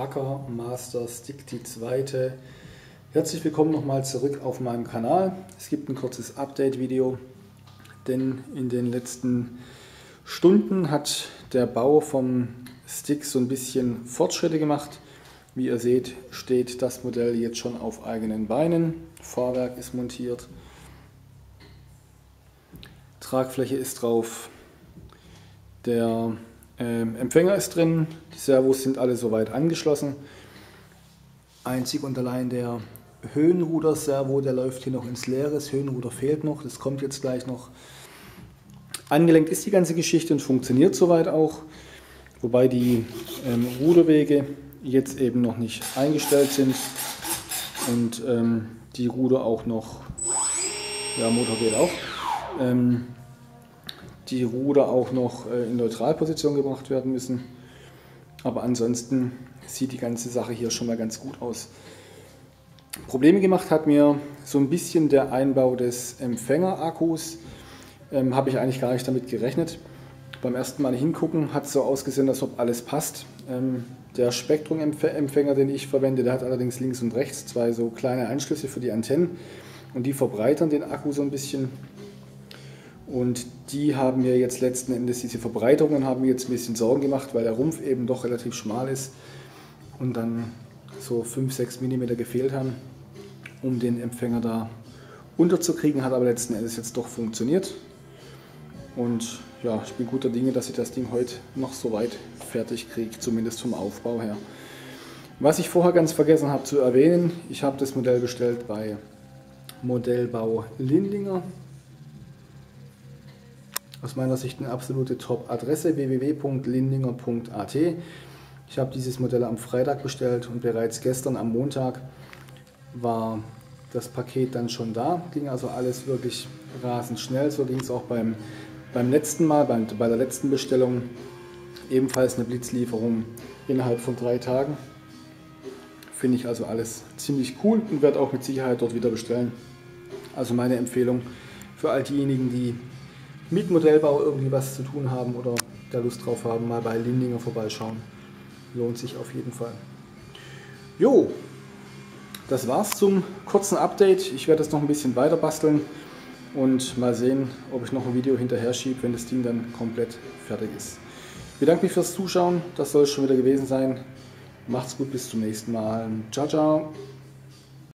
Hacker Master Stick die zweite. Herzlich willkommen nochmal zurück auf meinem Kanal. Es gibt ein kurzes Update-Video, denn in den letzten Stunden hat der Bau vom Stick so ein bisschen Fortschritte gemacht. Wie ihr seht, steht das Modell jetzt schon auf eigenen Beinen. Fahrwerk ist montiert. Tragfläche ist drauf. Der ähm, Empfänger ist drin, die Servos sind alle soweit angeschlossen. Einzig und allein der Höhenruder-Servo, der läuft hier noch ins Leere. Das Höhenruder fehlt noch, das kommt jetzt gleich noch. Angelenkt ist die ganze Geschichte und funktioniert soweit auch, wobei die ähm, Ruderwege jetzt eben noch nicht eingestellt sind und ähm, die Ruder auch noch, ja Motor geht auch, ähm, die Ruder auch noch äh, in Neutralposition gebracht werden müssen. Aber ansonsten sieht die ganze Sache hier schon mal ganz gut aus. Probleme gemacht hat mir so ein bisschen der Einbau des Empfängerakkus. Ähm, Habe ich eigentlich gar nicht damit gerechnet. Beim ersten Mal hingucken hat es so ausgesehen, als ob alles passt. Ähm, der Spektrum-Empfänger, den ich verwende, der hat allerdings links und rechts zwei so kleine Anschlüsse für die Antennen und die verbreitern den Akku so ein bisschen. Und die haben mir jetzt letzten Endes, diese Verbreiterungen haben mir jetzt ein bisschen Sorgen gemacht, weil der Rumpf eben doch relativ schmal ist und dann so 5-6 mm gefehlt haben, um den Empfänger da unterzukriegen. Hat aber letzten Endes jetzt doch funktioniert. Und ja, ich bin guter Dinge, dass ich das Ding heute noch so weit fertig kriege, zumindest vom Aufbau her. Was ich vorher ganz vergessen habe zu erwähnen, ich habe das Modell bestellt bei Modellbau Lindinger aus meiner Sicht eine absolute Top-Adresse www.lindinger.at. Ich habe dieses Modell am Freitag bestellt und bereits gestern am Montag war das Paket dann schon da. Ging also alles wirklich rasend schnell. So ging es auch beim, beim letzten Mal, beim, bei der letzten Bestellung. Ebenfalls eine Blitzlieferung innerhalb von drei Tagen. Finde ich also alles ziemlich cool und werde auch mit Sicherheit dort wieder bestellen. Also meine Empfehlung für all diejenigen, die mit Modellbau irgendwie was zu tun haben oder da Lust drauf haben, mal bei Lindinger vorbeischauen. Lohnt sich auf jeden Fall. Jo, das war's zum kurzen Update. Ich werde das noch ein bisschen weiter basteln und mal sehen, ob ich noch ein Video hinterher schiebe, wenn das Ding dann komplett fertig ist. Ich bedanke mich fürs Zuschauen. Das soll es schon wieder gewesen sein. Macht's gut, bis zum nächsten Mal. Ciao, ciao.